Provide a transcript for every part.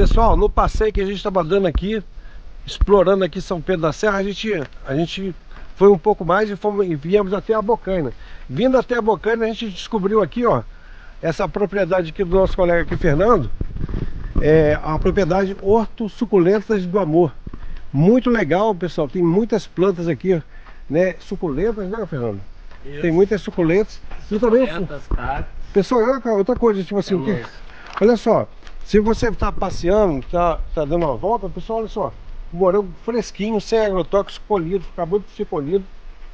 pessoal, no passeio que a gente estava dando aqui, explorando aqui São Pedro da Serra, a gente, a gente foi um pouco mais e, fomos, e viemos até a Bocaina. Vindo até a Bocaina, a gente descobriu aqui, ó, essa propriedade aqui do nosso colega aqui, Fernando, é a propriedade Horto Suculentas do Amor. Muito legal, pessoal, tem muitas plantas aqui, né, suculentas, né, Fernando? Isso. Tem muitas suculentas. E também, tá? pessoal, outra coisa, tipo assim, que, olha só, se você está passeando, está tá dando uma volta, pessoal, olha só, morango fresquinho, sem agrotóxico, polido, acabou de ser polido.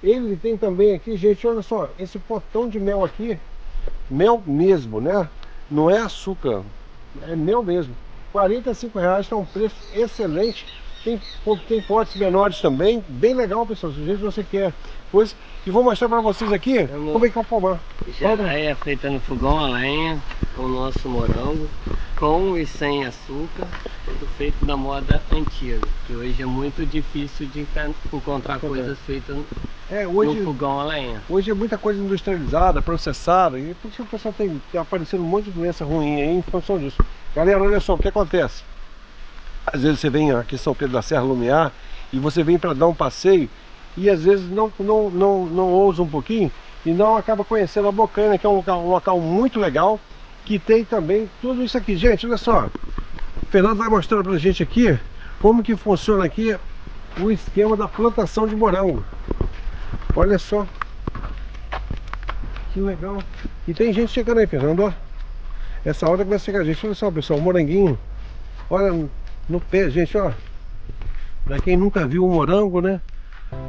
Ele tem também aqui, gente, olha só, esse potão de mel aqui, mel mesmo, né? Não é açúcar, é mel mesmo. 45 reais, está um preço excelente. Tem, tem potes menores também, bem legal, pessoal. Se você quer coisa. E vou mostrar para vocês aqui não... como é que é o. Já é feita no fogão a lenha, com o nosso morango, com e sem açúcar, tudo feito da moda antiga, que hoje é muito difícil de encontrar coisas feitas é, hoje, no fogão a lenha. Hoje é muita coisa industrializada, processada, e por isso o pessoal tem, tem aparecendo um monte de doença ruim aí em função disso. Galera, olha só, o que acontece? Às vezes você vem aqui em São Pedro da Serra Lumiar e você vem para dar um passeio e às vezes não, não, não, não ousa um pouquinho e não acaba conhecendo a Bocaina, que é um local, um local muito legal, que tem também tudo isso aqui. Gente, olha só, o Fernando vai mostrando pra gente aqui como que funciona aqui o esquema da plantação de morango. Olha só. Que legal. E tem gente chegando aí, Fernando, ó. Essa hora que vai chegar gente. Olha só, pessoal, moranguinho. Olha no pé, gente, ó. Pra quem nunca viu o morango, né?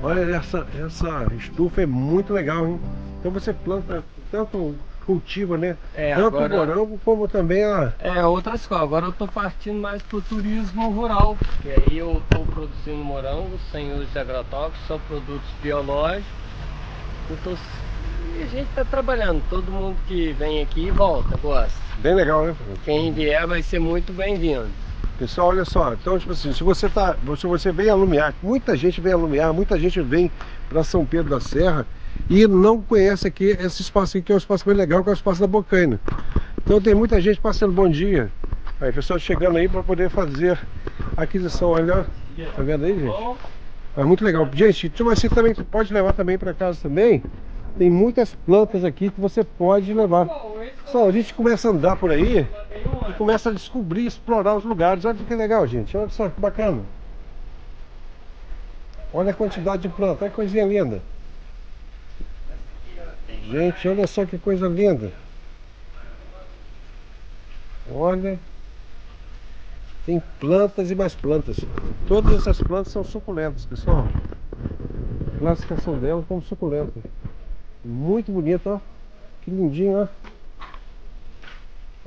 Olha, essa, essa estufa é muito legal, hein? Então você planta tanto cultiva, né? É, tanto agora... morango como também a... É, outras coisas. Agora eu tô partindo mais pro turismo rural, porque aí eu tô produzindo morango sem uso de agrotóxicos, só produtos biológicos. Tô... E a gente tá trabalhando, todo mundo que vem aqui volta, gosta. Bem legal, né? Quem vier vai ser muito bem-vindo. Pessoal, olha só, então tipo assim, se você tá, se você vem alumiar, muita gente vem alumiar, muita gente vem para São Pedro da Serra e não conhece aqui esse espaço aqui, que é um espaço bem legal, que é o espaço da Bocaina. Então tem muita gente passando bom dia. Aí, pessoal chegando aí para poder fazer a aquisição, olha, tá vendo aí, gente? É muito legal. Gente, você também pode levar também para casa também. Tem muitas plantas aqui que você pode levar. Só a gente começa a andar por aí e começa a descobrir, explorar os lugares. Olha que legal, gente. Olha só que bacana. Olha a quantidade de plantas, olha que coisinha linda. Gente, olha só que coisa linda. Olha. Tem plantas e mais plantas. Todas essas plantas são suculentas, pessoal. Classificação delas como suculenta. Muito bonito, ó. Que lindinho, ó.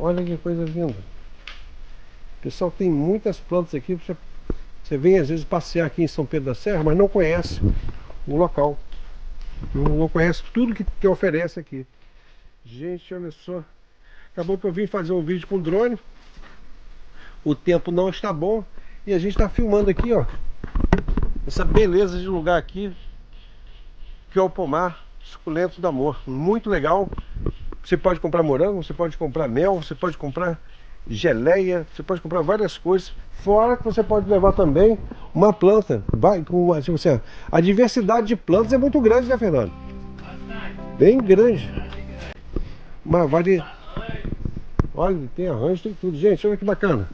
Olha que coisa linda. Pessoal, tem muitas plantas aqui. Você, você vem às vezes passear aqui em São Pedro da Serra, mas não conhece o local. Não, não conhece tudo que, que oferece aqui. Gente, olha só. Acabou que eu vim fazer um vídeo com drone. O tempo não está bom. E a gente está filmando aqui, ó. Essa beleza de lugar aqui. Que é o pomar suculento do amor. Muito legal. Você pode comprar morango, você pode comprar mel, você pode comprar geleia, você pode comprar várias coisas. Fora que você pode levar também uma planta. Vai assim, você, a diversidade de plantas é muito grande, né, Fernando? Bem grande. Uma vari... Olha, tem arranjo, tem tudo. Gente, olha que bacana.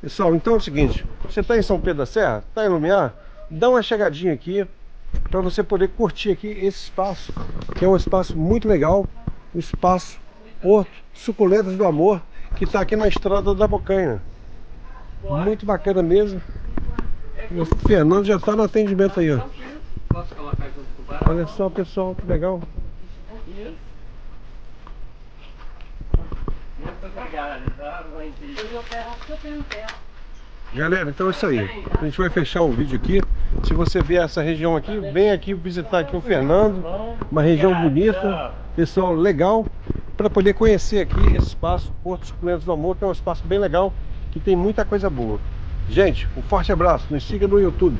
Pessoal, então é o seguinte, você está em São Pedro da Serra, está em Lumiar, dá uma chegadinha aqui, para você poder curtir aqui esse espaço, que é um espaço muito legal, o espaço Porto Suculentas do Amor, que está aqui na estrada da Bocanha. Muito bacana mesmo. O Fernando já está no atendimento aí, ó. Olha só, pessoal, que legal. Muito obrigado. Galera, então é isso aí. A gente vai fechar o vídeo aqui. Se você vier essa região aqui, vem aqui visitar aqui o Fernando. Uma região bonita, pessoal legal, para poder conhecer aqui esse espaço Porto Suculentos do Amor, que é um espaço bem legal, que tem muita coisa boa. Gente, um forte abraço. Nos siga no YouTube.